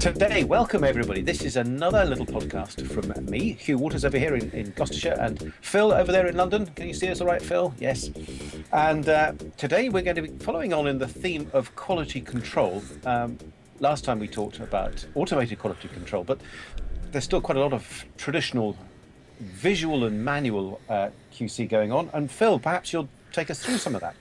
Today, welcome everybody. This is another little podcast from me, Hugh Waters over here in, in Gloucestershire, and Phil over there in London. Can you see us all right, Phil? Yes. And uh, today we're going to be following on in the theme of quality control. Um, last time we talked about automated quality control, but there's still quite a lot of traditional visual and manual uh, QC going on. And Phil, perhaps you'll take us through some of that.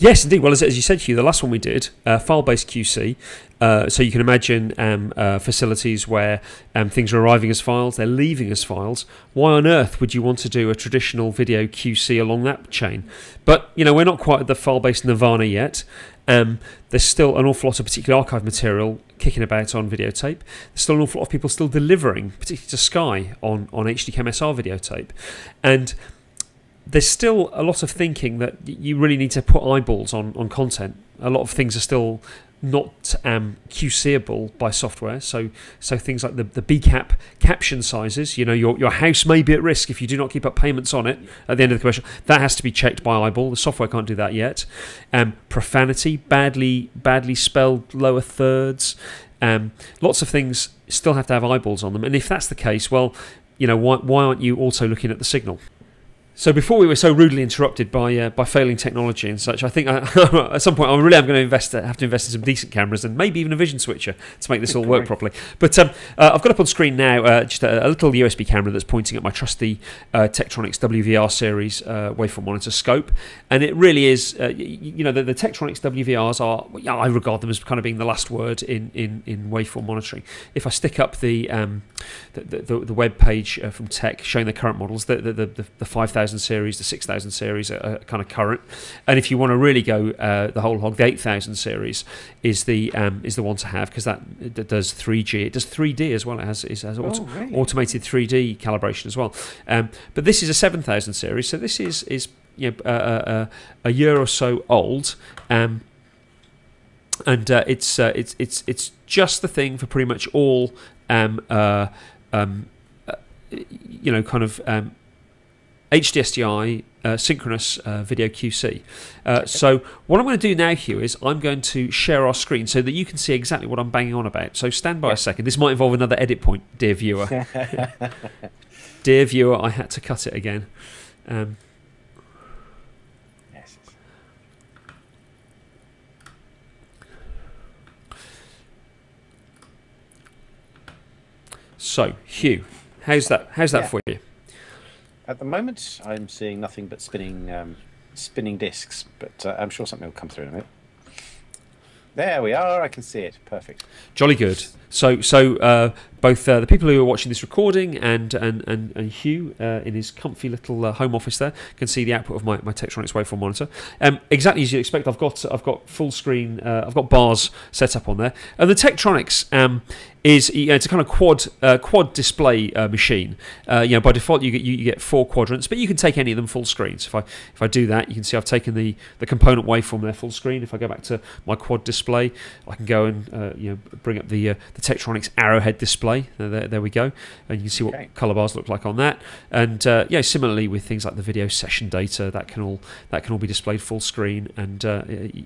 Yes, indeed. Well, as, as you said, Hugh, the last one we did, uh, file-based QC. Uh, so you can imagine um, uh, facilities where um, things are arriving as files, they're leaving as files. Why on earth would you want to do a traditional video QC along that chain? But you know, we're not quite at the file-based nirvana yet. Um, there's still an awful lot of particular archive material kicking about on videotape. There's still an awful lot of people still delivering, particularly to Sky, on on HDCam SR videotape, and there's still a lot of thinking that you really need to put eyeballs on, on content. A lot of things are still not um, QCable by software. So, so things like the, the BCAP caption sizes, you know, your, your house may be at risk if you do not keep up payments on it at the end of the commercial. That has to be checked by eyeball. The software can't do that yet. Um, profanity, badly badly spelled lower thirds. Um, lots of things still have to have eyeballs on them. And if that's the case, well, you know, why, why aren't you also looking at the signal? So before we were so rudely interrupted by uh, by failing technology and such, I think I, at some point I really am going to invest have to invest in some decent cameras and maybe even a vision switcher to make this all work properly. But um, uh, I've got up on screen now uh, just a, a, little USB camera that's pointing at my trusty uh, Tektronix WVR series uh, waveform monitor scope, and it really is uh, you know the, the Tektronix WVRs are yeah, I regard them as kind of being the last word in in, in waveform monitoring. If I stick up the um, the, the, the, web page from Tek showing the current models, the the, the, the 5000 series, the 6000 series are, are, kind of current. And if you want to really go uh, the whole hog, the 8000 series is the um, is the one to have because that, that, does 3G. It does 3D as well. It has, it has auto, oh, really? automated 3D calibration as well. Um, but this is a 7000 series, so this is is you know, uh, uh, uh, a year or so old. Um, and uh, it's uh, it's it's it's just the thing for pretty much all um, uh, um, uh, you know kind of um, HDSDI uh, synchronous uh, video QC. Uh, so what I'm going to do now, Hugh, is I'm going to share our screen so that you can see exactly what I'm banging on about. So stand by a second. This might involve another edit point, dear viewer. dear viewer, I had to cut it again. Um, yes. So, Hugh, how's that? How's that yeah. for you? At the moment, I'm seeing nothing but spinning um, spinning discs, but uh, I'm sure something will come through in a minute. There we are. I can see it. Perfect. Jolly good. So, so uh, both uh, the people who are watching this recording and and and, and Hugh uh, in his comfy little uh, home office there can see the output of my, my Tektronix waveform monitor. Um, exactly as you expect, I've got I've got full screen. Uh, I've got bars set up on there, and the Tektronix um, is you know, it's a kind of quad uh, quad display uh, machine. Uh, you know, by default you get you, get four quadrants, but you can take any of them full screen. So if I if I do that, you can see I've taken the the component waveform there full screen. If I go back to my quad display, I can go and uh, you know bring up the uh, the Tektronix Arrowhead display. There, there we go, and you can see what okay. color bars look like on that. And uh, yeah, similarly with things like the video session data, that can all that can all be displayed full screen, and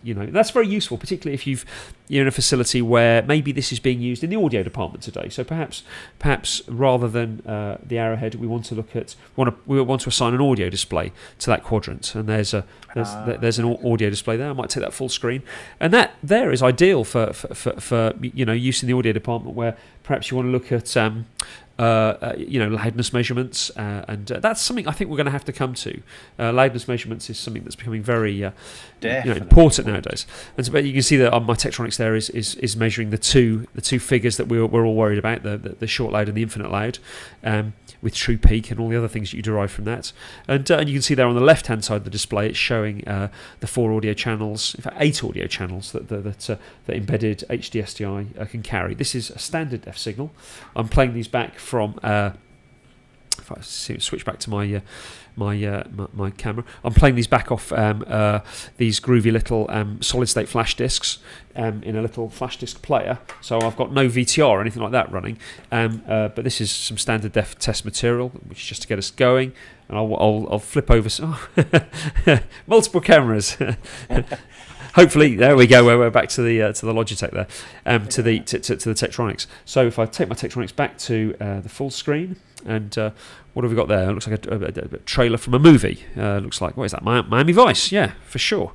you know that's very useful, particularly if you've you're in a facility where maybe this is being used in the audio department today. So perhaps, perhaps rather than uh, the arrowhead, we want to look at want to, we want to assign an audio display to that quadrant, and there's a there's, uh, there's an audio display there. I might take that full screen, and that there is ideal for for, for, for you know use in the audio department where perhaps you want to look at um, uh, uh, you know loudness measurements, uh, and uh, that's something I think we're going to have to come to. Uh, loudness measurements is something that's becoming very uh, you know, important nowadays. And so, but you can see that on my Tektronix there is, is, is measuring the two the two figures that we were, we're all worried about the, the, the short loud and the infinite loud. Um, with true peak and all the other things that you derive from that. And, uh, and you can see there on the left hand side of the display, it's showing uh, the four audio channels, in fact, eight audio channels that, that, that, uh, that embedded HDSDI uh, can carry. This is a standard F signal. I'm playing these back from uh, if I switch back to my uh, my, uh, my, my camera, I'm playing these back off um, uh, these groovy little um, solid state flash discs um, in a little flash disc player. So I've got no VTR or anything like that running, um, uh, but this is some standard def test material, which is just to get us going. And I'll, I'll, I'll flip over some, multiple cameras. hopefully there we go we're back to the uh, to the logitech there um, to the to, to, to, the tektronix so if i take my tektronix back to uh, the full screen and uh, what have we got there? It looks like a, a, a trailer from a movie. Uh, looks like, what is that? Miami Vice. Yeah, for sure.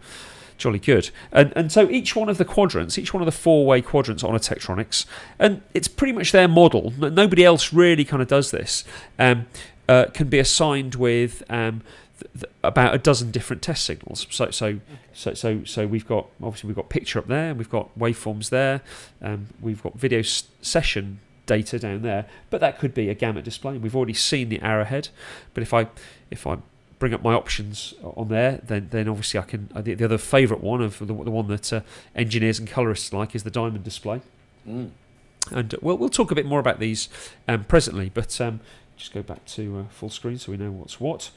Jolly good. And, and so each one of the quadrants, each one of the four way quadrants on a Tektronix, and it's pretty much their model. Nobody else really kind of does this, um, uh, can be assigned with. Um, about a dozen different test signals. So, so, so, so, so we've got obviously we've got picture up there, we've got waveforms there, um, we've got video session data down there, but that could be a gamut display. We've already seen the arrowhead, but if I if I bring up my options on there, then then obviously I can. Uh, the, the other favourite one of the, the one that uh, engineers and colorists like is the diamond display. Mm. And uh, we'll we'll talk a bit more about these um, presently, but um, just go back to uh, full screen so we know what's what.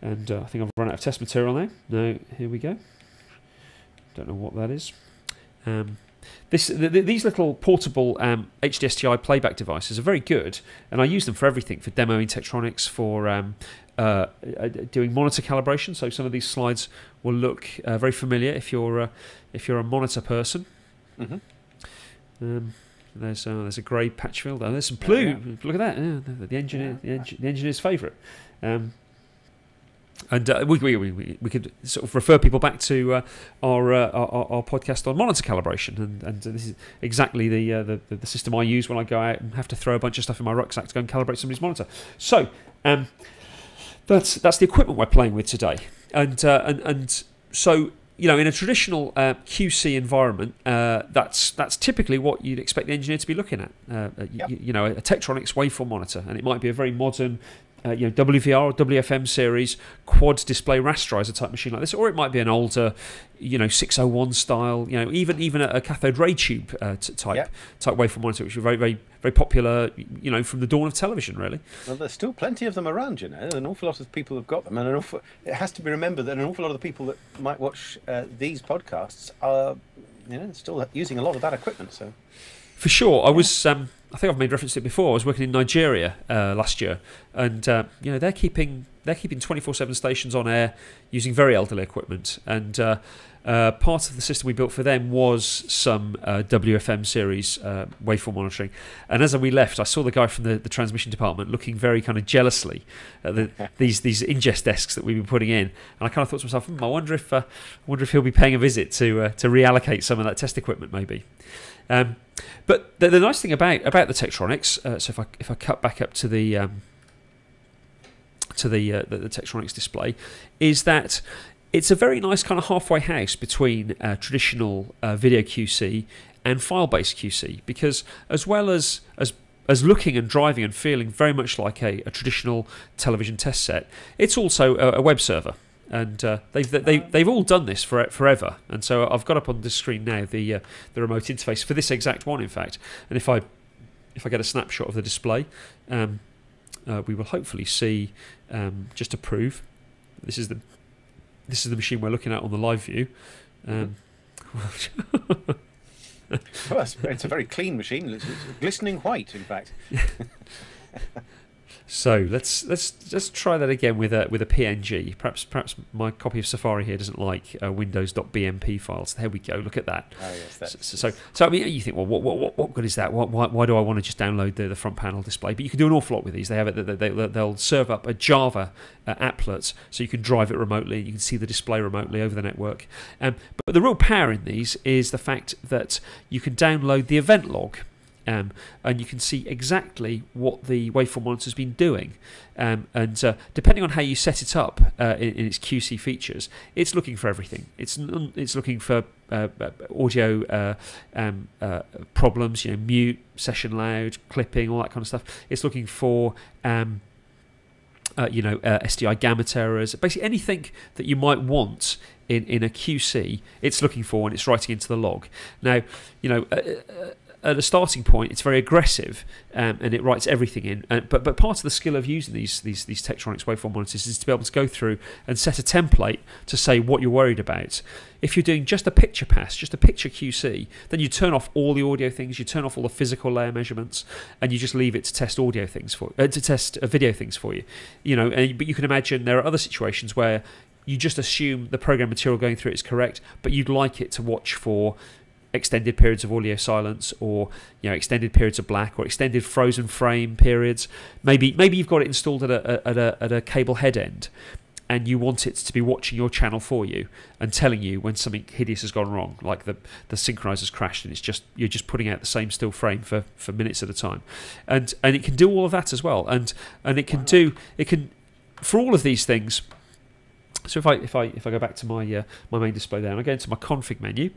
And uh, I think I've run out of test material now. No, here we go. Don't know what that is. Um, this, the, the, these little portable um, HDSDI playback devices are very good, and I use them for everything for demoing Tektronix, for um, uh, uh, doing monitor calibration. So some of these slides will look uh, very familiar if you're uh, if you're a monitor person. Mm-hmm. Um, there's uh, there's a grey patch field. Oh, there's some blue. Yeah, yeah. Look at that. Yeah, the, engineer, the, the engineer's favourite. Um, and uh, we, we, we, we could sort of refer people back to uh, our, uh, our, our podcast on monitor calibration, and, and this is exactly the, uh, the the system I use when I go out and have to throw a bunch of stuff in my rucksack to go and calibrate somebody's monitor. So um, that's that's the equipment we're playing with today, and uh, and and so you know, in a traditional uh, QC environment, uh, that's that's typically what you'd expect the engineer to be looking at. Uh, yep. you, you, know, a Tektronix waveform monitor, and it might be a very modern uh, you know WVR or WFM series quad display rasterizer type machine like this, or it might be an older, you know 601 style, you know even even a, a cathode ray tube uh, t- type yep. type waveform monitor, which was very very very popular, you know, from the dawn of television, really. Well, there's still plenty of them around, you know. An awful lot of people have got them, and an awful, it has to be remembered that an awful lot of the people that might watch uh, these podcasts are, you know, still using a lot of that equipment. So, for sure, I was. Um, I think I've made reference to it before. I was working in Nigeria uh, last year, and uh, you know they're keeping they're keeping twenty four seven stations on air using very elderly equipment. And uh, uh part of the system we built for them was some uh, WFM series uh, waveform monitoring. And as we left, I saw the guy from the, the transmission department looking very kind of jealously at the, these these ingest desks that we've been putting in. And I kind of thought to myself, hmm, I wonder if I wonder if he'll be paying a visit to to reallocate some of that test equipment, maybe. Um, but the, the, nice thing about about the Tektronix, uh, so if I if I cut back up to the um, to the, uh, the, the Tektronix display, is that it's a very nice kind of halfway house between uh, traditional uh, video QC and file-based QC because as well as as as looking and driving and feeling very much like a, a traditional television test set, it's also a, a web server and uh, they've they, they've all done this for forever. And so I've got up on the screen now the uh, the remote interface for this exact one, in fact. And if I if I get a snapshot of the display, um, uh, we will hopefully see um, just to prove this is the this is the machine we're looking at on the live view. Um, well, it's, a very clean machine. It's, it's glistening white, in fact. So let's let's just try that again with a with a PNG. Perhaps perhaps my copy of Safari here doesn't like uh, Windows.bmp files. There we go. Look at that. Oh yes. So, so, so I mean you think well what what what good is that? What, why why do I want to just download the, the front panel display? But you can do an awful lot with these. They have it. They, they, they'll serve up a Java uh, applet so you can drive it remotely. You can see the display remotely over the network. Um, but the real power in these is the fact that you can download the event log um, and you can see exactly what the waveform monitor has been doing. Um, and uh, depending on how you set it up uh, in, in, its QC features, it's looking for everything. It's it's looking for uh, uh audio uh, um, uh, problems, you know, mute, session loud, clipping, all that kind of stuff. It's looking for um, uh, you know, uh, SDI gamut errors, basically anything that you might want in, in a QC, it's looking for and it's writing into the log. Now, you know, at a starting point, it's very aggressive um, and it writes everything in. Uh, but but part of the skill of using these these these Tektronix waveform monitors is to be able to go through and set a template to say what you're worried about. If you're doing just a picture pass, just a picture QC, then you turn off all the audio things, you turn off all the physical layer measurements, and you just leave it to test audio things for uh, to test uh, video things for you. You know, and, but you can imagine there are other situations where you just assume the program material going through it is correct, but you'd like it to watch for extended periods of audio silence or you know extended periods of black or extended frozen frame periods. Maybe maybe you've got it installed at a, at a, at a cable head end and you want it to be watching your channel for you and telling you when something hideous has gone wrong, like the the synchronizer's crashed and it's just you're just putting out the same still frame for, for minutes at a time, and and it can do all of that as well, and and it can do it can for all of these things. So if I if I if I go back to my uh, my main display there and I go into my config menu,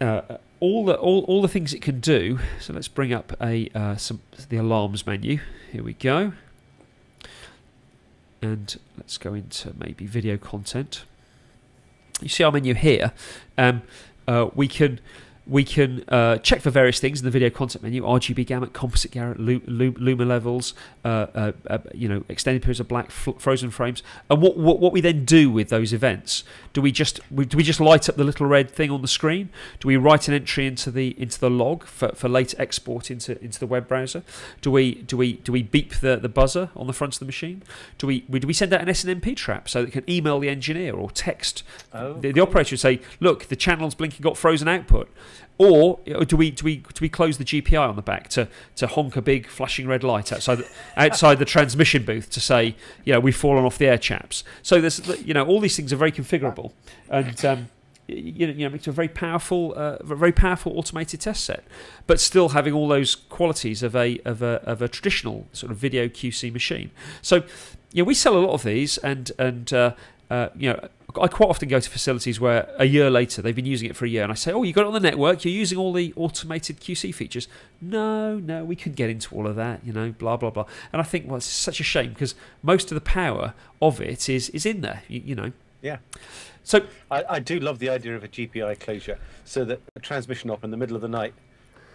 uh, all the all, all the things it can do. So let's bring up a uh, some the alarms menu. Here we go. And let's go into maybe video content. You see our menu here. Um, uh, we can we can uh, check for various things in the video content menu: RGB gamut, composite gamut, luma levels, uh, uh, uh, you know, extended periods of black, frozen frames. And what, what, what we then do with those events? Do we just we, do we just light up the little red thing on the screen? Do we write an entry into the into the log for, for later export into into the web browser? Do we do we do we beep the, the buzzer on the front of the machine? Do we do we send out an SNMP trap so that it can email the engineer or text oh, the, the operator and say, look, the channel's blinking, got frozen output. Or do we do we do we close the GPI on the back to, to honk a big flashing red light outside the, outside the transmission booth to say, you know, we've fallen off the air, chaps. So there's you know all these things are very configurable, and um, you know, you know makes a very powerful, uh, very powerful automated test set, but still having all those qualities of a of a of a traditional sort of video QC machine. So, you know, we sell a lot of these, and and uh, uh, you know, I quite often go to facilities where a year later they've been using it for a year, and I say, "Oh, you got it on the network. You're using all the automated QC features." No, no, we couldn't get into all of that. You know, blah blah blah. And I think, well, it's such a shame because most of the power of it is is in there. You, you know. Yeah. So I, I do love the idea of a GPI closure, so that a transmission op in the middle of the night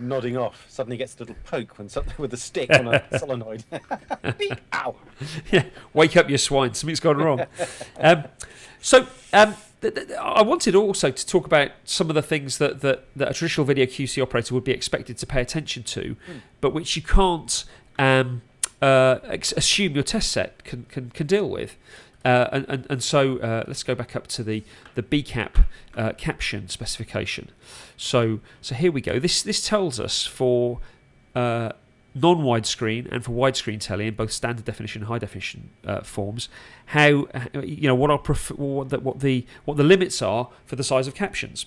nodding off suddenly gets a little poke when something with a stick on a solenoid. Ow! Yeah, wake up, you swine! Something's gone wrong. Um, so um, th- th- I wanted also to talk about some of the things that, that, that, a traditional video QC operator would be expected to pay attention to, mm. but which you can't um, uh, ex- assume your test set can, can, can deal with. Uh, and, and, and so uh, let's go back up to the, the BCAP uh, caption specification. So, so here we go. This, this tells us for uh, non-widescreen and for widescreen telly in both standard definition and high definition uh, forms how you know what our pref- what the, what the what the limits are for the size of captions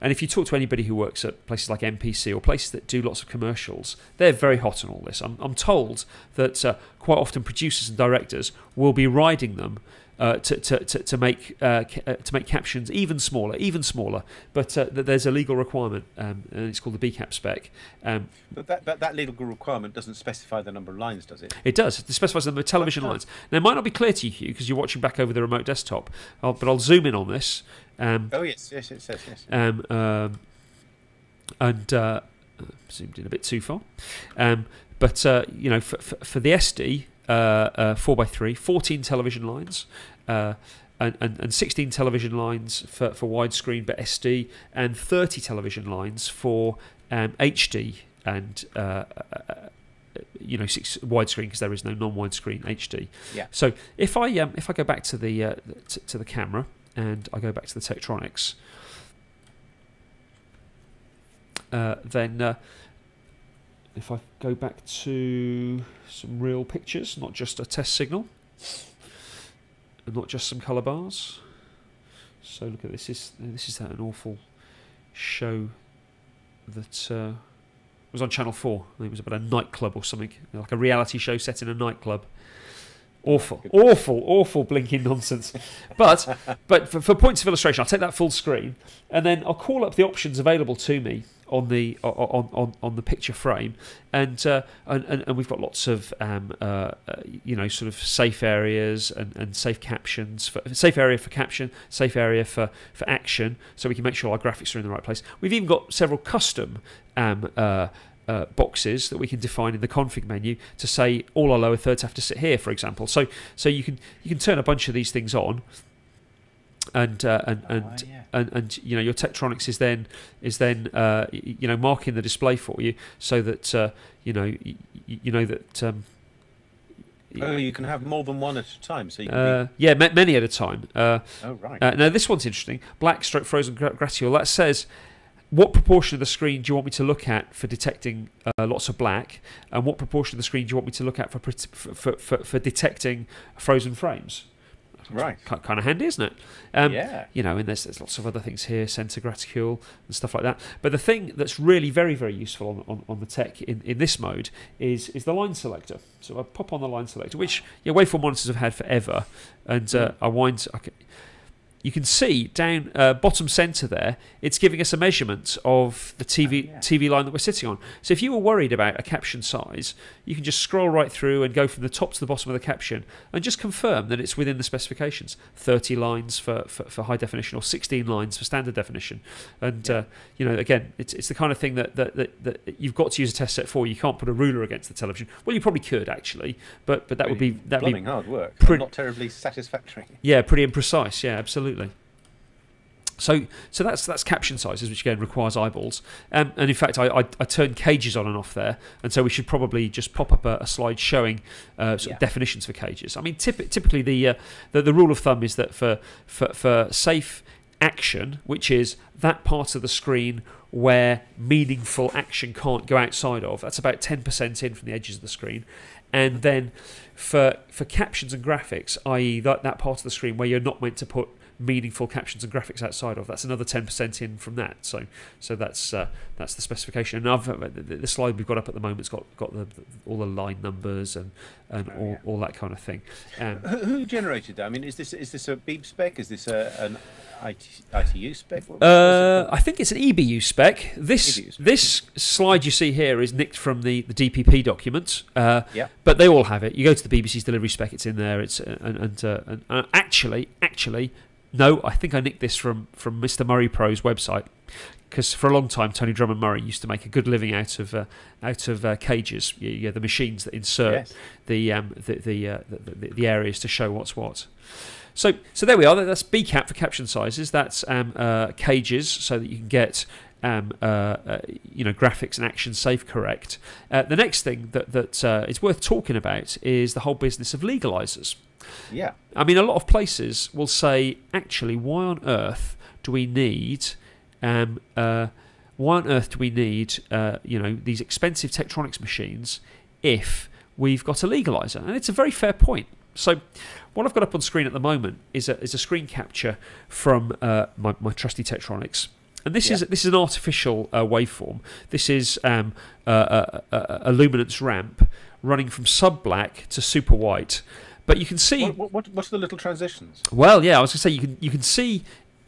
and if you talk to anybody who works at places like MPC or places that do lots of commercials, they're very hot on all this. I'm, I'm told that uh, quite often producers and directors will be riding them uh, to, to, to, to, make uh, ca- uh, to make captions even smaller, even smaller. But uh, there's a legal requirement, um, and it's called the BCAP spec. Um, but that, that, that, legal requirement doesn't specify the number of lines, does it? It does. It specifies the number of television lines. Now, it might not be clear to you, Hugh, because you're watching back over the remote desktop. I'll, but I'll zoom in on this. Um, oh yes, yes, it says yes. Um, um, and uh, zoomed in a bit too far. Um, but uh, you know, for, for, for the SD, uh, uh, 4x3, 14 television lines. Uh, and, and, and 16 television lines for, for widescreen but SD, and 30 television lines for um, HD and uh, you know six widescreen because there is no non-widescreen HD. Yeah. So if I um, if I go back to the uh, to, to, the camera and I go back to the Tektronix, uh, then if I go back to some real pictures, not just a test signal, and not just some colour bars. So look at this. This, this is that an awful show that uh, was on Channel 4. I think it was about a nightclub or something, like a reality show set in a nightclub. Awful, awful, awful blinking nonsense. But but for, for, points of illustration, I'll take that full screen and then I'll call up the options available to me on the on on, on the picture frame, and, uh, and, and and we've got lots of um, uh, uh, you know sort of safe areas and, and safe captions for safe area for caption, safe area for for action, so we can make sure our graphics are in the right place. We've even got several custom. Um, uh, uh, boxes that we can define in the config menu to say all our lower thirds have to sit here, for example. So so you can you can turn a bunch of these things on, and uh, and and, Ah, yeah. and and you know your Tektronix is then is then uh, you know marking the display for you so that uh, you know y- y- you know that. Um, Oh, you can have more than one at a time. So you can uh, yeah, ma- many at a time. Uh, oh right. uh, now this one's interesting. Black stroke frozen gra- graticule. That says what proportion of the screen do you want me to look at for detecting uh, lots of black, and what proportion of the screen do you want me to look at for for, for, for, for detecting frozen frames? Right. Kind of handy, isn't it? Um, yeah. you know, and there's, there's lots of other things here, center graticule and stuff like that. But the thing that's really very, very useful on, on, on the Tek in, in this mode is is the line selector. So I pop on the line selector, which yeah, waveform monitors have had forever, and uh, I wind. I can, you can see down uh, bottom center there, it's giving us a measurement of the TV Oh, yeah. TV line that we're sitting on. So if you were worried about a caption size, you can just scroll right through and go from the top to the bottom of the caption and just confirm that it's within the specifications. 30 lines for, for, for high definition or 16 lines for standard definition. And, uh, you know, again, it's, it's the kind of thing that, that, that, that you've got to use a test set for. You can't put a ruler against the television. Well, you probably could, actually, but, but that would be... That would be hard work. pretty- not terribly satisfactory. yeah, pretty imprecise. Yeah, absolutely. So, so that's that's caption sizes, which again requires eyeballs. Um, and in fact, I, I, I turned cages on and off there, and so we should probably just pop up a, a slide showing uh, sort Yeah. of definitions for cages. I mean, typ- typically the, uh, the the rule of thumb is that for, for for safe action, which is that part of the screen where meaningful action can't go outside of, that's about ten percent in from the edges of the screen, and then for for captions and graphics, i.e., that, that part of the screen where you're not meant to put meaningful captions and graphics outside of, that's another ten percent in from that. So so that's uh, that's the specification. And I've, uh, the, the slide we've got up at the moment's got got the, all the line numbers and and Oh, all, yeah. all that kind of thing. Um, Who, who generated that? I mean, is this is this a Beeb spec? Is this a, an IT, ITU spec? What- what is it Uh. I think it's an EBU spec. This EBU spec. this slide you see here is nicked from the, the DPP document. Uh, Yeah. But they all have it. You go to the BBC's delivery spec; it's in there. It's uh, and and, uh, and uh, actually, actually, no, I think I nicked this from from Mr. Murray Pro's website because for a long time Tony Drummond Murray used to make a good living out of uh, out of uh, cages. Yeah, yeah, the machines that insert Yes. the um, the the, uh, the, the areas to show what's what. So so there we are. That's BCAP for caption sizes. That's um, uh, cages, so that you can get um, uh, uh, you know graphics and action safe correct. Uh, the next thing that that uh, is worth talking about is the whole business of legalizers. Yeah. I mean, a lot of places will say, actually, why on earth do we need, um, uh, why on earth do we need, uh, you know, these expensive Tektronix machines if we've got a legalizer? And it's a very fair point. So, what I've got up on screen at the moment is a, is a screen capture from uh, my, my trusty Tektronix. And this is this is an artificial uh, waveform. This is um, a, a, a, a luminance ramp running from sub black to super white. But you can see What, what, what, what's the little transitions? well, yeah, I was going to say you can you can see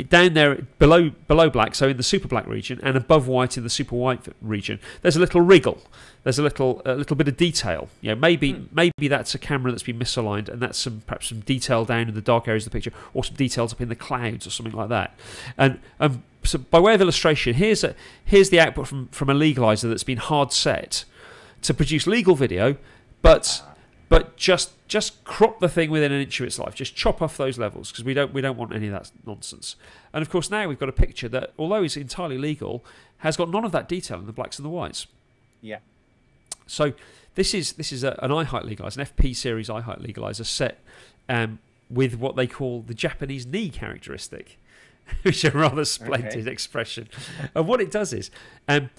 down there below below black, so in the super black region, and above white in the super white region. There's a little wriggle. There's a little a little bit of detail. You know, maybe Hmm. maybe that's a camera that's been misaligned, and that's some perhaps some detail down in the dark areas of the picture, or some details up in the clouds, or something like that. And um, so by way of illustration, here's a here's the output from from a legalizer that's been hard set to produce legal video, but but just just crop the thing within an inch of its life. Just chop off those levels because we don't we don't want any of that nonsense. And of course, now we've got a picture that, although it's entirely legal, has got none of that detail in the blacks and the whites. Yeah. So this is this is a, an Eyeheight legalizer, an FP series Eyeheight legalizer set um, with what they call the Japanese knee characteristic, which is a rather splendid expression. And what it does is. Um,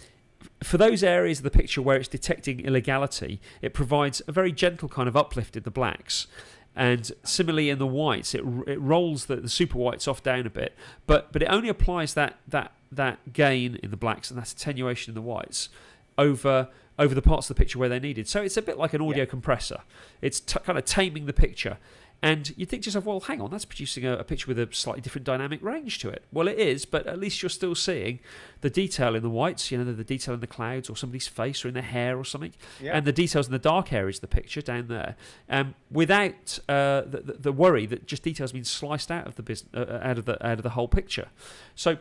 for those areas of the picture where it's detecting illegality, it provides a very gentle kind of uplift in the blacks. And similarly in the whites, it, it rolls the, the super whites off down a bit, but but it only applies that that that gain in the blacks and that attenuation in the whites over over the parts of the picture where they're needed. So it's a bit like an audio Yeah. compressor. It's t- kind of taming the picture. And you think to yourself, well, hang on, that's producing a, a, picture with a slightly different dynamic range to it. Well, it is, but at least you're still seeing the detail in the whites, you know, the, the detail in the clouds or somebody's face or in their hair or something, Yeah. and the details in the dark areas of the picture down there, um, without uh, the, the, the worry that just details being sliced out of the business, uh, out of the out of the whole picture. So.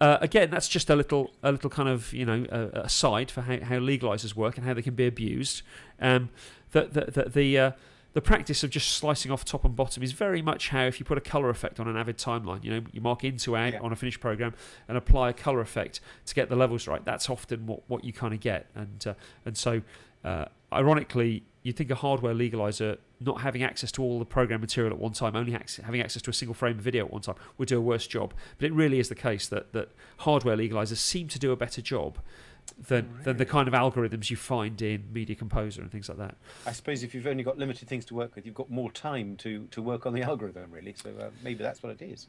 Uh, again, that's just a little, a little kind of you know a, a side for how, how legalizers work and how they can be abused. Um, that the the the, uh, the practice of just slicing off top and bottom is very much how if you put a color effect on an Avid timeline, you know, you mark into out Yeah. on a finished program and apply a color effect to get the levels right. That's often what, what you kind of get, and uh, and so uh, ironically, you'd think a hardware legalizer not having access to all the program material at one time, only having access to a single frame of video at one time, would do a worse job. But it really is the case that, that hardware legalizers seem to do a better job than, than the kind of algorithms you find in Media Composer and things like that. I suppose if you've only got limited things to work with, you've got more time to, to work on the algorithm, really. So uh, maybe that's what it is.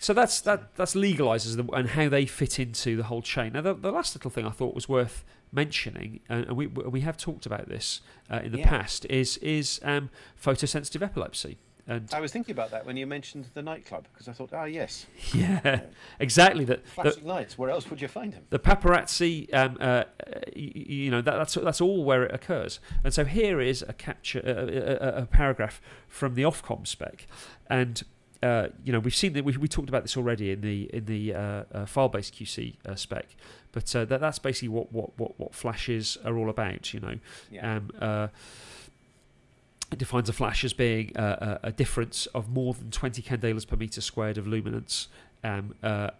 So that's that. That's legalizers and- and how they fit into the whole chain. Now, the, the last little thing I thought was worth mentioning, and and we we have talked about this uh, in the Yeah. past, is is um, photosensitive epilepsy. And I was thinking about that when you mentioned the nightclub because I thought, ah, yes, yeah, exactly. That the, flashing lights. Where else would you find them? the paparazzi, um, uh, you, you know, that, that's that's all where it occurs. And so here is a capture, a, a, a paragraph from the Ofcom spec, and uh, you know we've seen that we, we talked about this already in the in the uh, uh, file-based QC uh, spec, but uh, that that's basically what, what what what flashes are all about. You know, Yeah. um, defines a flash as being a, a difference of more than 20 candelas per meter squared of luminance um, uh,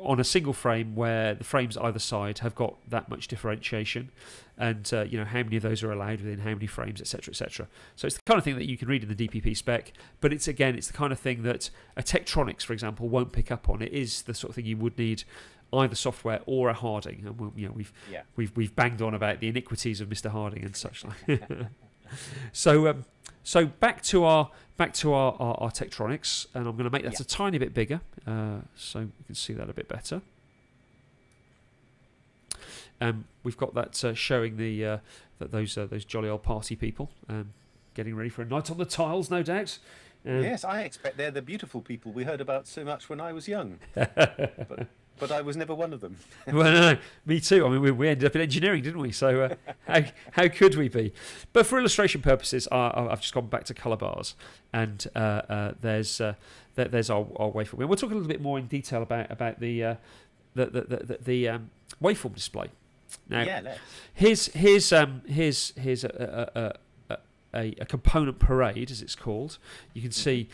on a single frame where the frames either side have got that much differentiation and uh, you know how many of those are allowed within how many frames etc etc so it's the kind of thing that you can read in the dpp spec but it's again it's the kind of thing that a tektronix for example won't pick up on. It is the sort of thing you would need either software or a harding and we'll, you know we've Yeah. we've we've banged on about the iniquities of Mr. Harding and such like. so um, so back to our back to our, our, our Tektronix, and I'm going to make that Yeah. a tiny bit bigger, uh, so you can see that a bit better. Um, we've got that uh, showing the uh, that those uh, those jolly old party people um, getting ready for a night on the tiles, no doubt. Um, yes, I expect they're the beautiful people we heard about so much when I was young. but, but I was never one of them. well, no, no, me too. I mean, we, we ended up in engineering, didn't we? So uh, how how could we be? But for illustration purposes, I, I've just gone back to color bars, and uh, uh, there's uh, there, there's our, our waveform. We'll talk a little bit more in detail about about the uh, the the the, the, um, waveform display. Now, yeah. Here's here's um here's here's a a, a, a, a component parade as it's called. You can see uh,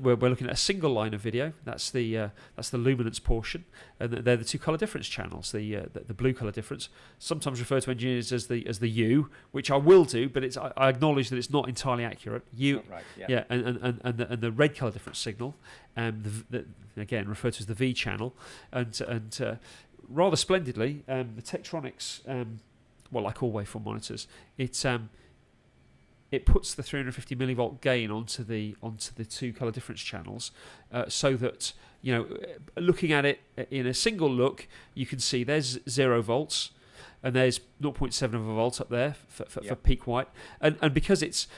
we're, we're looking at a single line of video. That's the uh, that's the luminance portion, and they're the two color difference channels. The uh, the, the blue color difference, sometimes referred to engineers as the as the U, which I will do, but it's I, I acknowledge that it's not entirely accurate. U, right. Yeah. yeah, and, and, and, and, the, and the red color difference signal, um, the, the, again referred to as the V channel, and and uh, rather splendidly, um, the Tektronix, um, well, like all waveform monitors, it's um, it puts the 350 millivolt gain onto the onto the two color difference channels, uh, so that you know, uh, looking at it in a single look, you can see there's zero volts. And there's 0.7 of a volt up there for, for, for peak white, and and because it's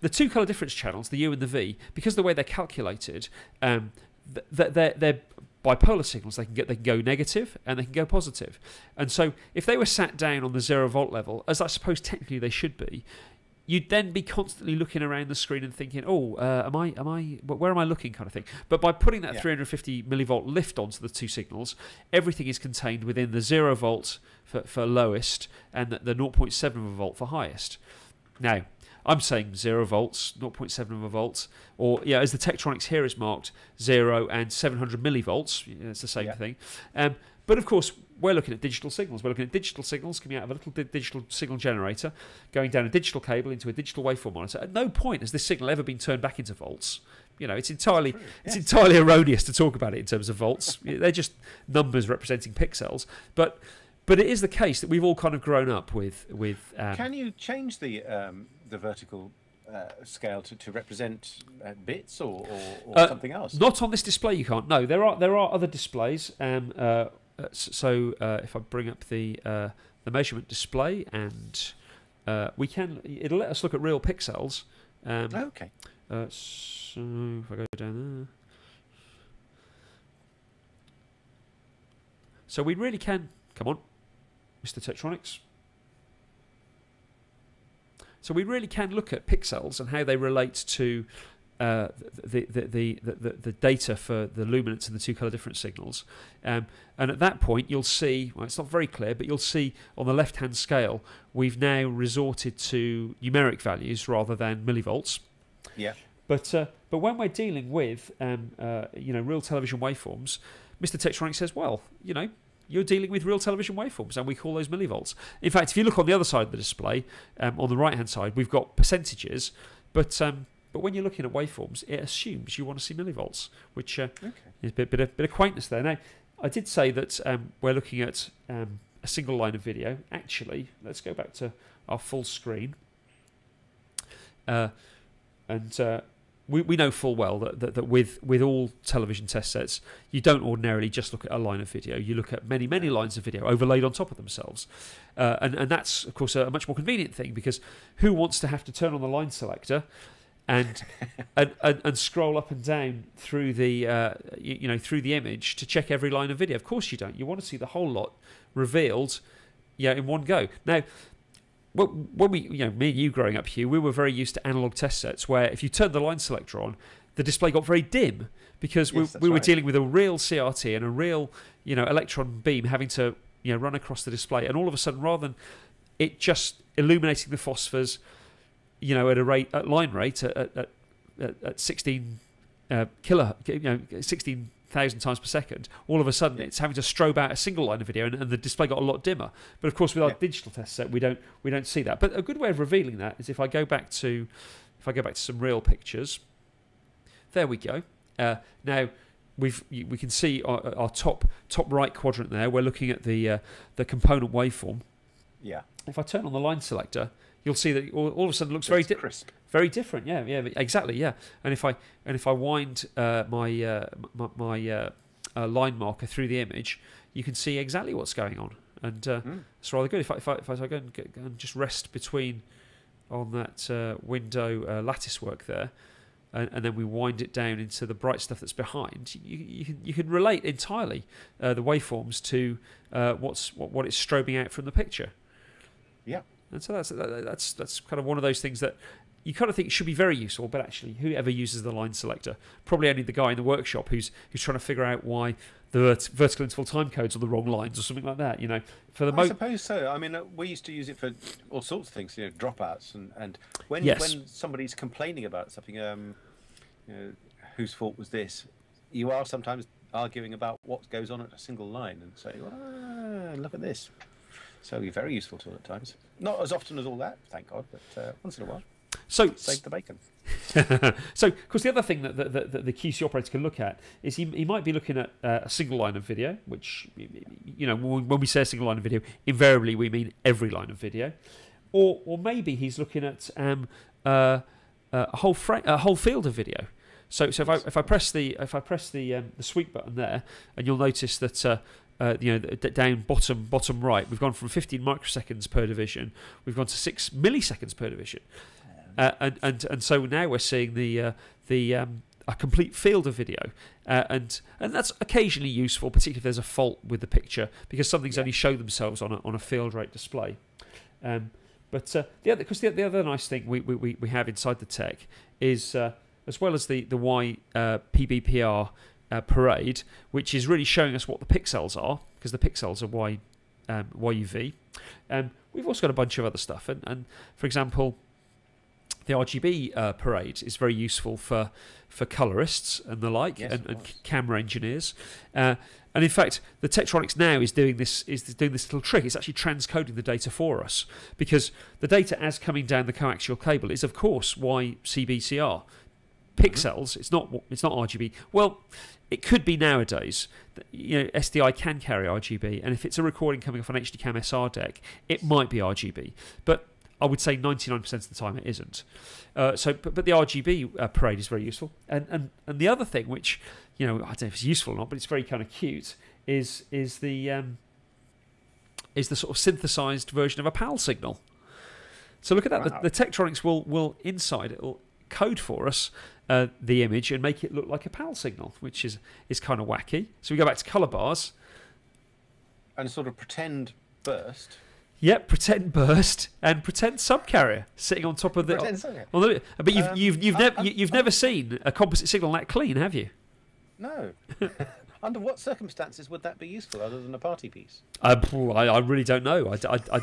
the two color difference channels, the U and the V, because the way they're calculated, um, th- they're, they're bipolar signals. They can get they can go negative and they can go positive. And so, if they were sat down on the zero volt level, as I suppose technically they should be, you'd then be constantly looking around the screen and thinking, "Oh, uh, am I? Am I? Where am I looking?" kind of thing. But by putting that Yeah. 350 millivolt lift onto the two signals, everything is contained within the zero volt for, for lowest and the, the 0.7 volt for highest. Now, I'm saying zero volts, 0.7 of a volt, or yeah, as the Tektronix here is marked, zero and 700 millivolts. It's the same Yeah. thing. Um, but of course, we're looking at digital signals. We're looking at digital signals coming out of a little di- digital signal generator, going down a digital cable into a digital waveform monitor. At no point has this signal ever been turned back into volts. You know, it's entirely True, it's entirely erroneous to talk about it in terms of volts. They're just numbers representing pixels. But but it is the case that we've all kind of grown up with with. Um, Can you change the um, the vertical uh, scale to, to represent uh, bits or, or, or Uh, something else? Not on this display, you can't. No, there are there are other displays. Um, uh, so uh, if I bring up the uh, the measurement display and uh, we can. It'll let us look at real pixels. Um, Okay. uh, so if I go down there. So we really can. Come on, Mr. Tektronix. So we really can look at pixels and how they relate to uh, the, the, the, the, the, data for the luminance and the two colour difference signals. Um, and at that point, you'll see, well, it's not very clear, but you'll see on the left hand scale, we've now resorted to numeric values rather than millivolts. Yeah. But uh, but when we're dealing with um, uh, you know real television waveforms, Mr. Tektronix says, well, you know, you're dealing with real television waveforms, and we call those millivolts. In fact, if you look on the other side of the display, um, on the right hand side, we've got percentages, but um, but when you're looking at waveforms, it assumes you want to see millivolts, which uh, Okay. is a bit, bit, of, bit of quaintness there. Now, I did say that um, we're looking at um, a single line of video. Actually, let's go back to our full screen. Uh, and uh, we, we know full well that, that, that with, with all television test sets, you don't ordinarily just look at a line of video. You look at many, many lines of video overlaid on top of themselves. Uh, and, and that's, of course, a, much more convenient thing because who wants to have to turn on the line selector and, and, and, and scroll up and down through the, uh, you, you know, through the image to check every line of video? Of course you don't. You want to see the whole lot revealed yeah, in one go. Now, well, when we, you know, me and you growing up, Hugh, we were very used to analog test sets where if you turned the line selector on, the display got very dim because Yes, we, we were right. dealing with a real CRT and a real, you know, electron beam having to, you know, run across the display, and all of a sudden, rather than it just illuminating the phosphors, you know, at a rate at line rate at at, at, at 16 uh, kilo, you know, 16 thousand times per second. All of a sudden, Yeah. it's having to strobe out a single line of video, and, and the display got a lot dimmer. But of course, with our Yeah. digital test set, we don't we don't see that. But a good way of revealing that is if I go back to if I go back to some real pictures. There we go. Uh, now we've we can see our, our top top right quadrant there. We're looking at the uh, the component waveform. Yeah. If I turn on the line selector, you'll see that all, all of a sudden it looks very It's di- crisp. very different. Yeah, yeah, exactly. Yeah, and if I and if I wind uh, my uh, my, my uh, uh, line marker through the image, you can see exactly what's going on, and uh, Mm. it's rather good. If I if I, if I go and, go and just rest between on that uh, window uh, lattice work there. And, and then we wind it down into the bright stuff that's behind. You, you can you can relate entirely uh, the waveforms to uh, what's what, what it's strobing out from the picture. Yeah. And so that's that's that's kind of one of those things that you kind of think should be very useful, but actually, whoever uses the line selector, probably only the guy in the workshop who's who's trying to figure out why the vert- vertical interval time codes are the wrong lines or something like that. You know, for the most, I suppose so. I mean, uh, we used to use it for all sorts of things, you know, dropouts, and and when Yes. when somebody's complaining about something, um, you know, whose fault was this? You are sometimes arguing about what goes on at a single line, and say, ah, look at this. So you're very useful to it at times. Not as often as all that, thank God, but uh, once in a while, so save the bacon. so, of course, the other thing that, that, that, that the QC operator can look at is he, he might be looking at uh, a single line of video, which, you know, when when we say a single line of video, invariably we mean every line of video. Or, or maybe he's looking at um, uh, a whole fra- a whole field of video. So, so if I if I press the if I press the um, the sweep button there, and you'll notice that uh, uh, you know down bottom bottom right, we've gone from 15 microseconds per division, we've gone to six milliseconds per division, uh, and and and so now we're seeing the uh, the um, a complete field of video, uh, and and that's occasionally useful, particularly if there's a fault with the picture, because some things Yeah. only show themselves on a on a field rate display. Um, but uh, the other, because the, the other nice thing we, we, we- we have inside the Tek is, uh, as well as the the Y uh, PBPR uh, parade, which is really showing us what the pixels are, because the pixels are Y um, YUV. Um, we've also got a bunch of other stuff, and, and for example, the RGB uh, parade is very useful for for colorists and the like, Yes, and, and camera engineers. Uh, and in fact, the Tektronix now is doing this is doing this little trick. It's actually transcoding the data for us because the data as coming down the coaxial cable is of course YCBCR pixels. It's not it's not RGB. Well, it could be nowadays. You know, SDI can carry RGB, and if it's a recording coming off an HDCam SR deck, it might be RGB. But I would say 99% of the time it isn't. Uh, so, but, but the RGB uh, parade is very useful. And, and and the other thing, which you know, I don't know if it's useful or not, but it's very kind of cute, is is the um, is the sort of synthesized version of a PAL signal. So look at that. Wow. The, the Tektronix will will inside it will code for us uh, the image and make it look like a PAL signal, which is is kind of wacky. So we go back to color bars. And sort of pretend burst. Yep, pretend burst and pretend subcarrier sitting on top of the. Pretend subcarrier. Well, but you've Um, you've you've, never I'm- you've never seen a composite signal that clean, have you? No. Under what circumstances would that be useful other than a party piece? I, I, I really don't know. I, I, I,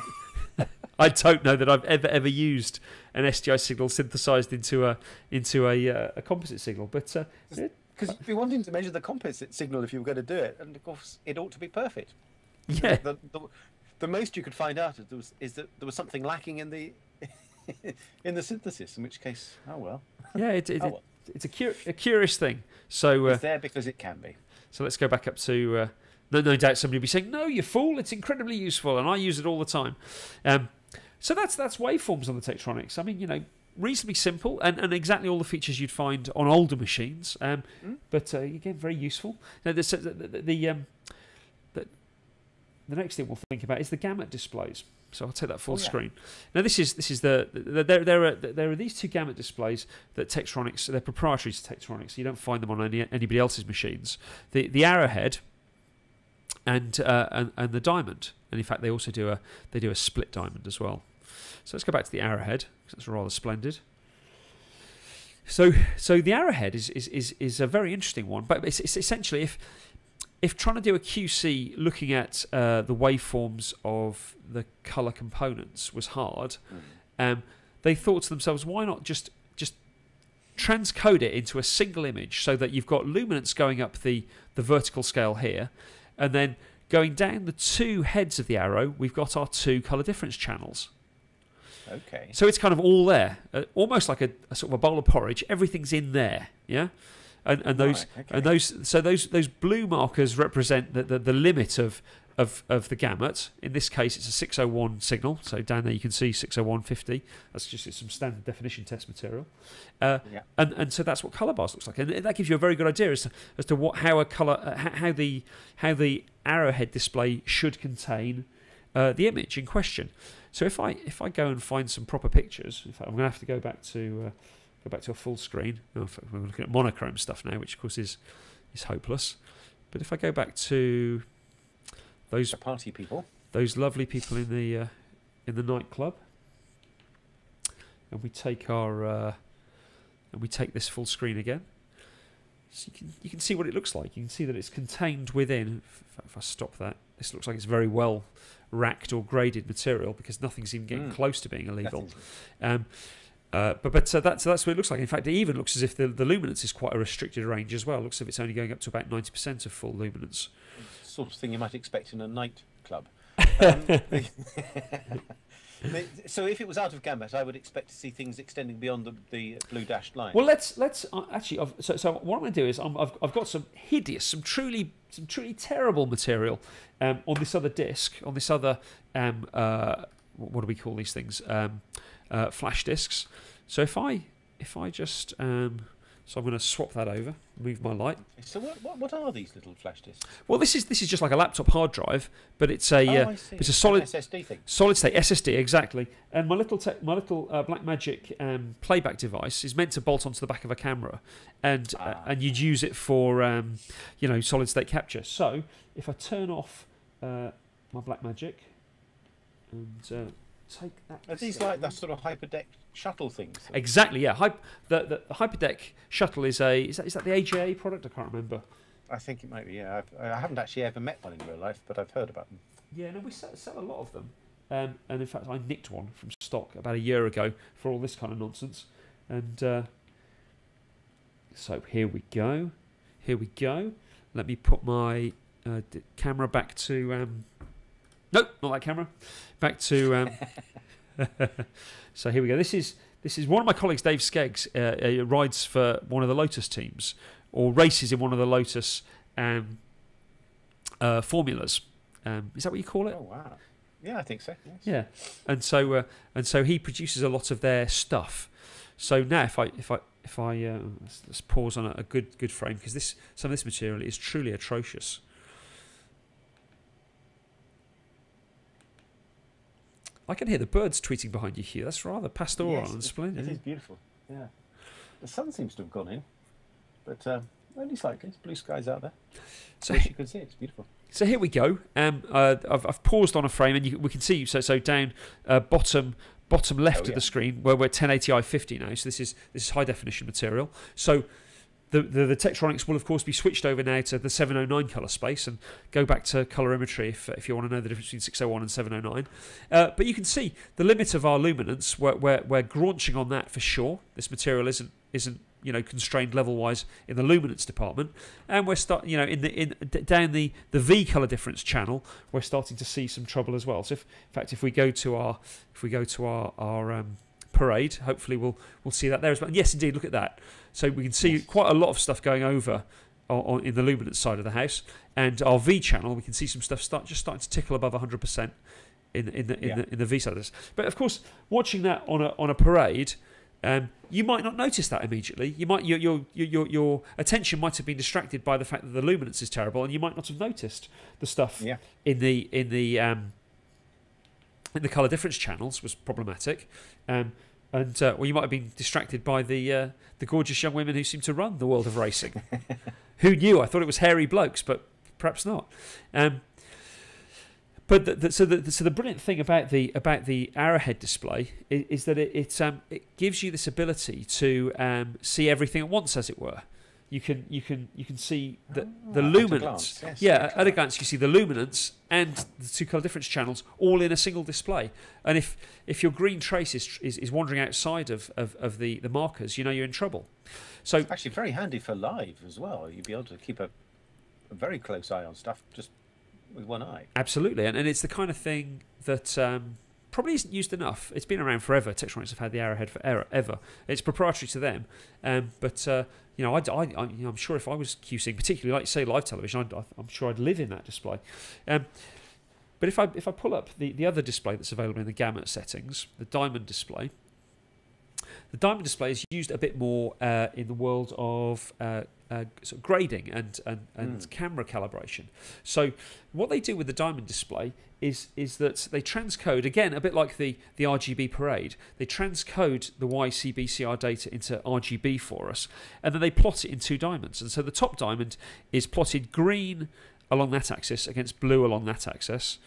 I don't know that I've ever ever used an SDI signal synthesized into a into a uh, a composite signal. But uh, Because you'd be wanting to measure the composite signal if you were going to do it, and of course it ought to be perfect. yeah, The, the, the most you could find out is, was, is that there was something lacking in the in the synthesis. In which case, oh well, yeah, it, it, Oh, well. it's a, cur- a curious thing. So uh, it's there because it can be. so let's go back up to. No, no doubt somebody will be saying, "No, you fool! It's incredibly useful, and I use it all the time." Um, so that's that's waveforms on the Tektronix. I mean, you know, reasonably simple and, and exactly all the features you'd find on older machines. Um, Mm. But uh, again, very useful. Now, the, the, the, the, um, the, the next thing we'll think about is the gamut displays. So I'll take that full Oh, yeah. screen. Now this is this is the, the there there are there are these two gamut displays that Tektronix they're proprietary to Tektronix. You don't find them on any anybody else's machines. The the Arrowhead and uh, and and the Diamond. And in fact, they also do a they do a split diamond as well. So let's go back to the Arrowhead because that's rather splendid. So, so the arrowhead is, is, is, is a very interesting one, but it's, it's essentially if if trying to do a QC looking at uh, the waveforms of the color components was hard, um, they thought to themselves, why not just just transcode it into a single image so that you've got luminance going up the the vertical scale here, and then going down the two heads of the arrow, we've got our two color difference channels. Okay. So it's kind of all there, uh, almost like a, a sort of a bowl of porridge. Everything's in there, yeah. And, and those Right, okay. and those so those those blue markers represent the, the, the limit of, of of the gamut. In this case, it's a 601 signal. So down there you can see 60150. That's just it's some standard definition test material. Uh, Yeah. and and so that's what color bars looks like, and that gives you a very good idea as to, as to what how a color uh, how the how the arrowhead display should contain uh, the image in question. So if I if I go and find some proper pictures, in fact, I'm going to have to go back to uh, go back to a full screen. Oh, we're looking at monochrome stuff now, which of course is is hopeless. But if I go back to those The party people. those lovely people in the uh, in the nightclub, and we take our uh, and we take this full screen again. So you can you can see what it looks like. You can see that it's contained within. If, if I stop that, this looks like it's very well racked or graded material because nothing's even getting Mm. close to being illegal. Um, uh, but but uh, that's that's what it looks like. In fact, it even looks as if the, the luminance is quite a restricted range as well. It looks as if it's only going up to about ninety percent of full luminance. sort of thing you might expect in a nightclub. Um, so if it was out of gamut, I would expect to see things extending beyond the, the blue dashed line. Well, let's let's uh, actually. I've, so so what I'm going to do is I'm, I've I've got some hideous, some truly some truly terrible material um, on this other disc, on this other um, uh, what do we call these things? Um, uh, flash discs. So if I if I just um, so I'm going to swap that over, move my light. so what, what, what are these little flash disks? Well, this is this is just like a laptop hard drive, but it's a oh, uh, it's a solid SSD thing. Solid state SSD, exactly. And my little te- my little uh, Blackmagic um, playback device is meant to bolt onto the back of a camera, and uh, Ah. and you'd use it for um, you know solid state capture. So if I turn off uh, my Blackmagic and uh, take that, Are these like the sort of hyperdeck shuttle things? exactly yeah. Hype, the, the the Hyperdeck shuttle is a is that, is that the AJA product? I can't remember. I think it might be. Yeah, I've, I haven't actually ever met one in real life, but I've heard about them. Yeah, no, we sell, sell a lot of them. Um, and in fact, I nicked one from stock about a year ago for all this kind of nonsense. And uh, so here we go. Here we go. Let me put my uh, d- camera back to. Um, nope, not that camera. Back to. Um, so here we go. This is this is one of my colleagues, Dave Skeggs, uh, uh, rides for one of the Lotus teams or races in one of the Lotus um, uh, formulas. Um, is that what you call it? Oh wow. Yeah, I think so. Yes. Yeah, and so uh, and so he produces a lot of their stuff. So now, if I if I if I uh, let's, let's pause on a, a good good frame because this some of this material is truly atrocious. I can hear the birds tweeting behind you, here. That's rather pastoral Yes, and splendid. It is beautiful. Yeah. The sun seems to have gone in, but uh, only slightly. It's blue skies out there. So, Wish you can see it. It's beautiful. so here we go. Um, uh, I've, I've paused on a frame, and you, we can see. So, so down uh, bottom bottom left Oh, of the screen, where we're 1080i 50 now. So this is this is high definition material. So the, the the Tektronix will of course be switched over now to the 709 color space and go back to colorimetry if, if you want to know the difference between 601 and 709. Uh, but you can see the limit of our luminance. We're, we're, we're graunching on that for sure. This material isn't isn't you know constrained level wise in the luminance department, and we're start you know in the in down the the V color difference channel we're starting to see some trouble as well. So if, in fact if we go to our if we go to our our um, parade, hopefully we'll we'll see that there as well. And yes, indeed, look at that. So we can see quite a lot of stuff going over on, in the luminance side of the house, and our V channel we can see some stuff start just starting to tickle above 100 percent in in the in, Yeah. the in the V side of this. But of course, watching that on a on a parade. Um, you might not notice that immediately. You might your, your your your your attention might have been distracted by the fact that the luminance is terrible, and you might not have noticed the stuff Yeah. in the in the um, in the color difference channels was problematic, um, and uh, well, you might have been distracted by the uh, the gorgeous young women who seem to run the world of racing. who knew? I thought it was hairy blokes, but perhaps not. Um, but the, the, so the so the brilliant thing about the about the arrowhead display is, is that it it, um, it gives you this ability to um, see everything at once, as it were. You can you can you can see the the luminance. glance, yes. Yeah, at a glance you see the luminance and the two color difference channels all in a single display. And if if your green trace is is, is wandering outside of, of, of the, the markers, you know you're in trouble. So Actually, very handy for live as well. You'd be able to keep a, a very close eye on stuff just with one eye. Absolutely, and, and it's the kind of thing that um, probably isn't used enough. It's been around forever. Tektronix have had the Arrowhead forever. Ever. It's proprietary to them, um, but uh, you know, I, I, I, you know, I'm sure if I was QCing, particularly like say live television, I'd, I'm sure I'd live in that display. Um, but if I if I pull up the, the other display that's available in the gamut settings, the diamond display, the diamond display is used a bit more uh, in the world of uh, uh, sort of grading and and, and Mm. camera calibration. So what they do with the diamond display is is that they transcode again a bit like the the RGB parade. They transcode the YCBCR data into RGB for us, and then they plot it in two diamonds. And so the top diamond is plotted green along that axis against blue along that axis.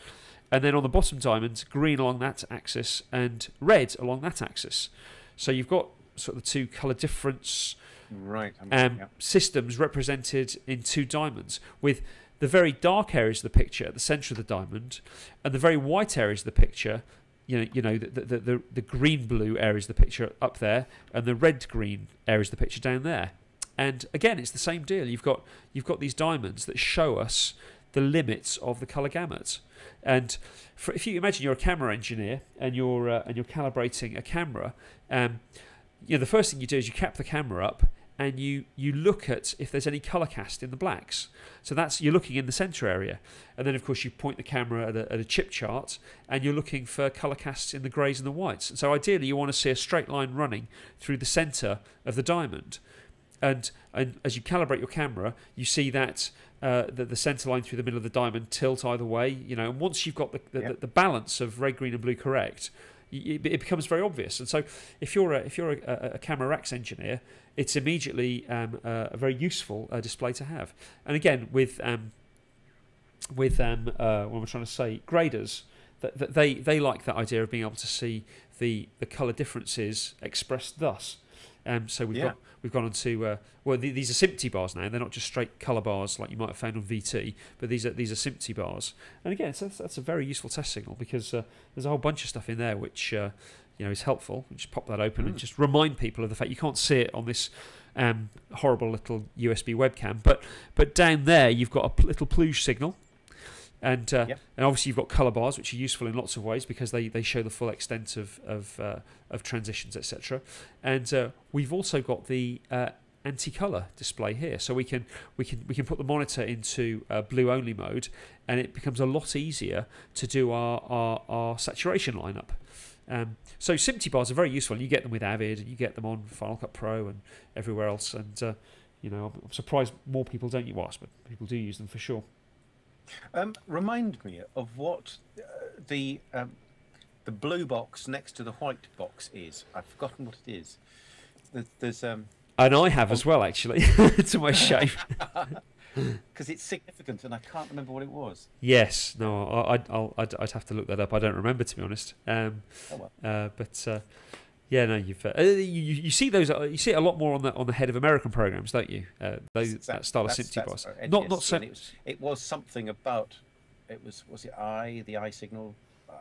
And then on the bottom diamond, green along that axis and red along that axis. So you've got sort of the two colour difference Right. Um, yeah. systems represented in two diamonds, with the very dark areas of the picture at the centre of the diamond, and the very white areas of the picture. You know, you know the the, the, the green blue areas of the picture up there, and the red green areas of the picture down there. And again, it's the same deal. You've got you've got these diamonds that show us the limits of the color gamut. And for, if you imagine you're a camera engineer and you're uh, and you're calibrating a camera, um, you know the first thing you do is you cap the camera up and you you look at if there's any color cast in the blacks. So that's you're looking in the center area, and then of course you point the camera at a, at a chip chart and you're looking for color casts in the greys and the whites. And so ideally you want to see a straight line running through the center of the diamond. And, and as you calibrate your camera, you see that uh, the, the center line through the middle of the diamond tilt either way. You know, and once you've got the, the, Yep. the balance of red, green, and blue correct, it, it becomes very obvious. And so, if you're a, if you're a, a, camera racks engineer, it's immediately um, a very useful uh, display to have. And again, with um, with um, uh, what am I trying to say? Graders. That, that they they like that idea of being able to see the the color differences expressed thus. Um, so we've Yeah. got we've gone on to uh, well the, these are SMPTE bars now. They're not just straight color bars like you might have found on VT, but these are these are SMPTE bars. And again, that's, that's a very useful test signal because uh, there's a whole bunch of stuff in there which uh, you know is helpful. Just pop that open and Mm. just remind people of the fact you can't see it on this um, horrible little USB webcam, but but down there you've got a little pluge signal. And, uh, Yep. and obviously you've got color bars which are useful in lots of ways because they, they show the full extent of of, uh, of transitions etc and uh, we've also got the uh, anti-color display here. So we can we can we can put the monitor into uh, blue only mode and it becomes a lot easier to do our our, our saturation lineup. Um, so SMPTE bars are very useful. And you get them with Avid and you get them on Final Cut Pro and everywhere else. And uh, you know I'm, I'm surprised more people don't use well, but people do use them for sure Um, remind me of what uh, the um, the blue box next to the white box is. I've forgotten what it is. There's, there's um, And I have as well, actually, to my shame. because it's significant, and I can't remember what it was. Yes, no, I, I'd, I'll, I'd, I'd have to look that up. I don't remember, to be honest. Um, Oh well. uh, but uh, yeah, no, you've uh, you, you see those. uh, You see it a lot more on the on the head of American programs, don't you? Uh, those, that style of that's boss. Not not so. It was, it was something about. It was was it I the I signal. Uh,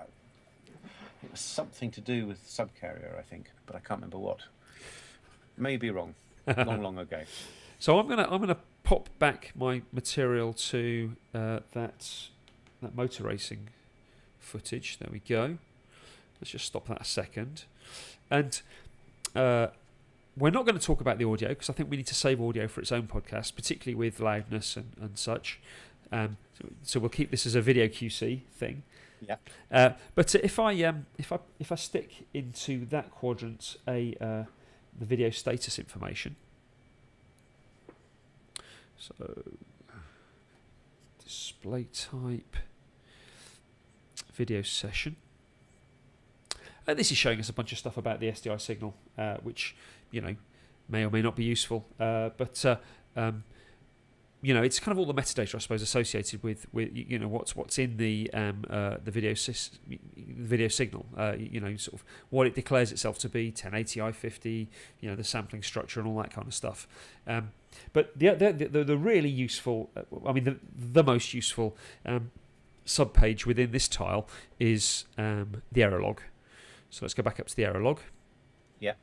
it was something to do with subcarrier, I think, but I can't remember what. May be wrong. long, long ago. So I'm gonna I'm gonna pop back my material to uh, that that motor racing footage. There we go. Let's just stop that a second, and uh, we're not going to talk about the audio because I think we need to save audio for its own podcast, particularly with loudness and, and such. Um, so, so we'll keep this as a video QC thing. Yeah. Uh, but if I um, if I if I stick into that quadrant a uh, the video status information. So display type video session. Uh, this is showing us a bunch of stuff about the SDI signal, uh, which you know may or may not be useful. Uh, but uh, um, you know, it's kind of all the metadata, I suppose, associated with, with you know what's what's in the um, uh, the video video signal. Uh, you know, sort of what it declares itself to be, 1080i 50, you know, the sampling structure and all that kind of stuff. Um, but the, the the the really useful, uh, I mean, the the most useful um, subpage within this tile is um, the error log. So let's go back up to the error log. Yeah.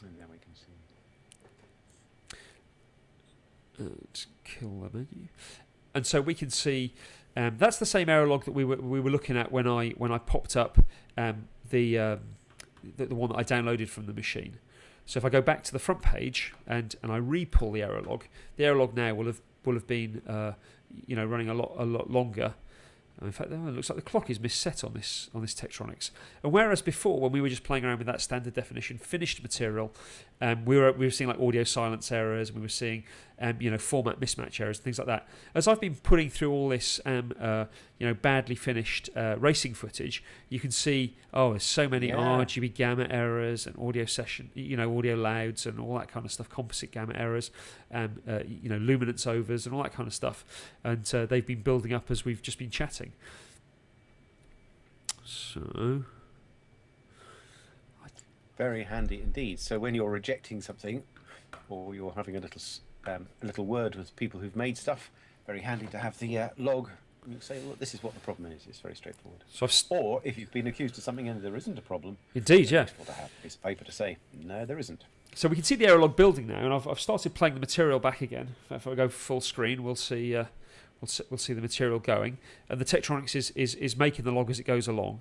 And then we can see. Let's kill the menu. And so we can see um, that's the same error log that we were we were looking at when I when I popped up um, the, um, the the one that I downloaded from the machine. So if I go back to the front page and, and I re-pull the error log, the error log now will have will have been uh, you know running a lot a lot longer. In fact, it looks like the clock is misset on this on this Tektronix. And whereas before, when we were just playing around with that standard definition finished material, um, we were we were seeing like audio silence errors, we were seeing um, you know format mismatch errors, things like that. As I've been putting through all this um, uh, you know badly finished uh, racing footage, you can see oh there's so many Yeah. RGB gamut errors and audio session, you know audio louds and all that kind of stuff, composite gamut errors, um, uh, you know luminance overs and all that kind of stuff, and uh, they've been building up as we've just been chatting. So Very handy indeed. So when you're rejecting something, or you're having a little um, a little word with people who've made stuff, very handy to have the uh, log. And you say, look, this is what the problem is. It's very straightforward. so Or if you've been accused of something and there isn't a problem, indeed yeah. it's useful to have a piece of paper to say, no, there isn't. So we can see the error log building now, and I've, I've started playing the material back again. If I go full screen, we'll see uh, we'll see, we'll see the material going, and the Tektronix is, is, is making the log as it goes along.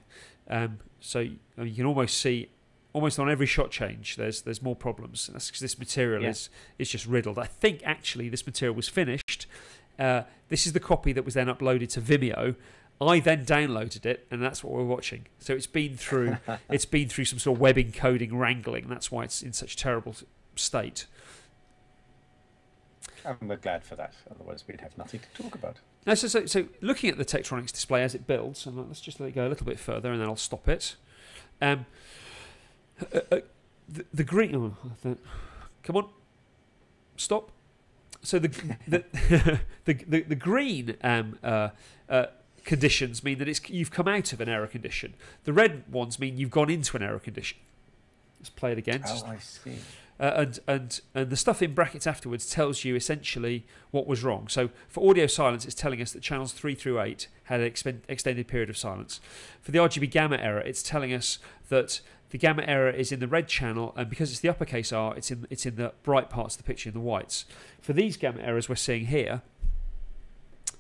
Um, so you, know, you can almost see almost on every shot change there's there's more problems. And that's because this material Yeah. is is just riddled. I think actually this material was finished. Uh, this is the copy that was then uploaded to Vimeo. I then downloaded it, and that's what we're watching. So it's been through it's been through some sort of web encoding wrangling. That's why it's in such terrible state. And we're glad for that. Otherwise, we'd have nothing to talk about. Now, so, so, so looking at the Tektronix display as it builds, and let's just let it go a little bit further, and then I'll stop it. Um, uh, uh, the, the green. Oh, come on, stop. So the the the, the, the green um, uh, uh, conditions mean that it's you've come out of an error condition. The red ones mean you've gone into an error condition. Let's play it again. Oh, I see. Uh, and and and the stuff in brackets afterwards tells you essentially what was wrong. So for audio silence, it's telling us that channels three through eight had an extended period of silence. For the RGB gamut error, it's telling us that the gamut error is in the red channel, and because it's the uppercase R, it's in it's in the bright parts of the picture in the whites. For these gamut errors we're seeing here,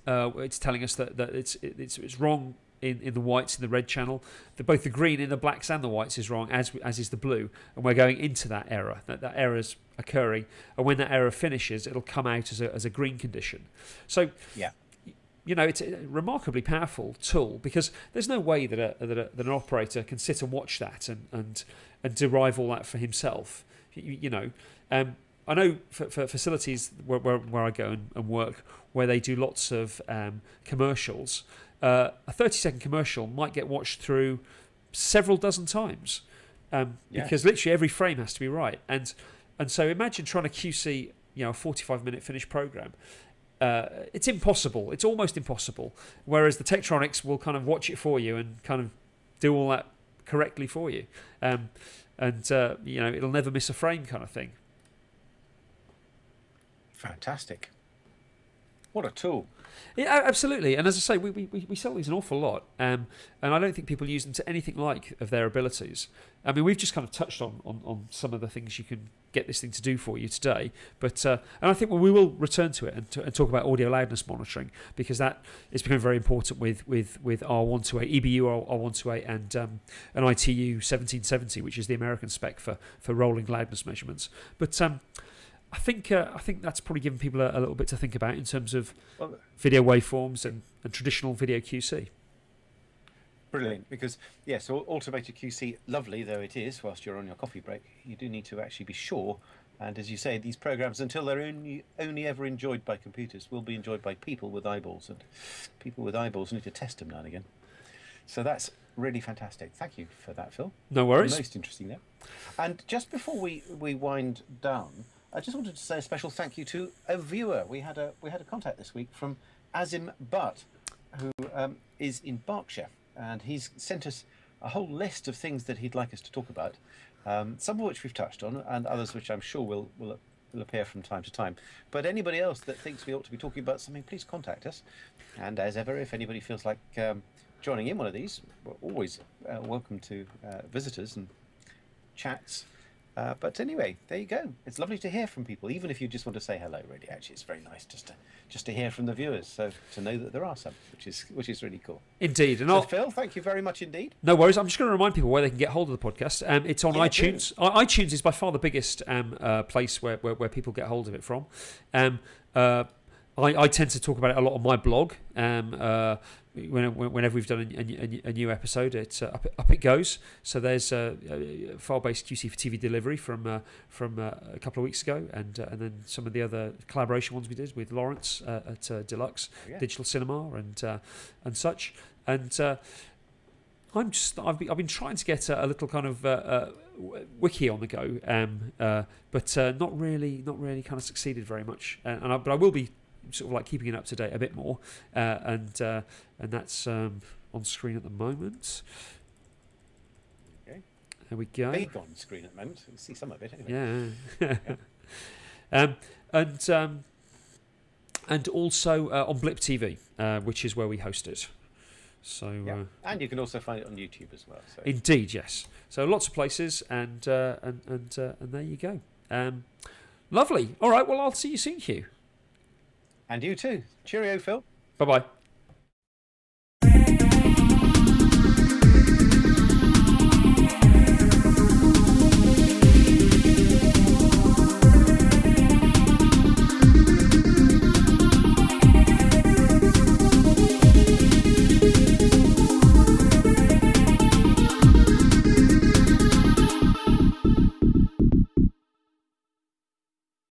uh, it's telling us that, that it's it's it's wrong in, in the whites in the red channel. The, both the green in the blacks and the whites is wrong, as as is the blue, and we're going into that error. That that error is occurring, and when that error finishes, it'll come out as a as a green condition. So Yeah. You know, it's a remarkably powerful tool because there's no way that, a, that, a, that an operator can sit and watch that and, and, and derive all that for himself. You, you know, um, I know for, for facilities where, where, where I go and, and work, where they do lots of um, commercials, uh, a 30 second commercial might get watched through several dozen times um, because literally every frame has to be right. And and so imagine trying to QC you know a 45 minute finished program. Uh, it's impossible. It's almost impossible. Whereas the Tektronix will kind of watch it for you and kind of do all that correctly for you, um, and uh, you know it'll never miss a frame, kind of thing. Fantastic. What a tool. Yeah, absolutely. And as I say, we, we, we sell these an awful lot, um, and I don't think people use them to anything like of their abilities. I mean, we've just kind of touched on, on, on some of the things you can get this thing to do for you today, but uh, and I think we will return to it and, and talk about audio loudness monitoring because that is becoming very important with with with R128, EBU R128, and um, an ITU 1770, which is the American spec for for rolling loudness measurements. But um, I think uh, I think that's probably given people a, a little bit to think about in terms of video waveforms and, and traditional video QC. Brilliant, because yes, au- automated QC, lovely though it is, whilst you're on your coffee break, you do need to actually be sure. And as you say, these programs, until they're only only ever enjoyed by computers, will be enjoyed by people with eyeballs, and people with eyeballs need to test them now and again. So that's really fantastic. Thank you for that, Phil. No worries. Most interesting there. And just before we, we wind down, I just wanted to say a special thank you to a viewer. We had a we had a contact this week from Azim Butt, who um, is in Berkshire, and he's sent us a whole list of things that he'd like us to talk about. Um, some of which we've touched on, and others which I'm sure will will will appear from time to time. But anybody else that thinks we ought to be talking about something, please contact us. And as ever, if anybody feels like um, joining in one of these, we're always uh, welcome to uh, visitors and chats. Uh, but anyway, there you go. It's lovely to hear from people, even if you just want to say hello. Really, actually, it's very nice just to just to hear from the viewers. So to know that there are some, which is which is really cool. Indeed. And So Phil, thank you very much indeed. no worries. I'm just going to remind people where they can get hold of the podcast. Um, it's on Yeah, iTunes. ITunes is by far the biggest um, uh, place where, where, where people get hold of it from. Um, uh, I, I tend to talk about it a lot on my blog. Um, uh, whenever we've done a, a, a new episode, it's uh, up, it- up it goes. So there's uh, file-based QC for TV delivery from uh, from uh, a couple of weeks ago, and uh, and then some of the other collaboration ones we did with Lawrence uh, at uh, Deluxe Yeah. Digital Cinema and uh, and such. And uh, I'm just I've been, I've been trying to get a, a little kind of wiki on the go, um, uh, but uh, not really not really kind of succeeded very much. Uh, and I, but I will be sort of like keeping it up to date a bit more, uh, and uh, and that's um, on screen at the moment. Okay. There we go. Big on screen at the moment. Can see some of it anyway. Yeah. um, and um, and also uh, on Blip TV, uh, which is where we host it. So Yeah. uh, And you can also find it on YouTube as well. So indeed, yes. So lots of places, and uh, and and uh, and there you go. Um, lovely. All right. Well, I'll see you soon, Hugh. And you too. Cheerio, Phil. Bye bye.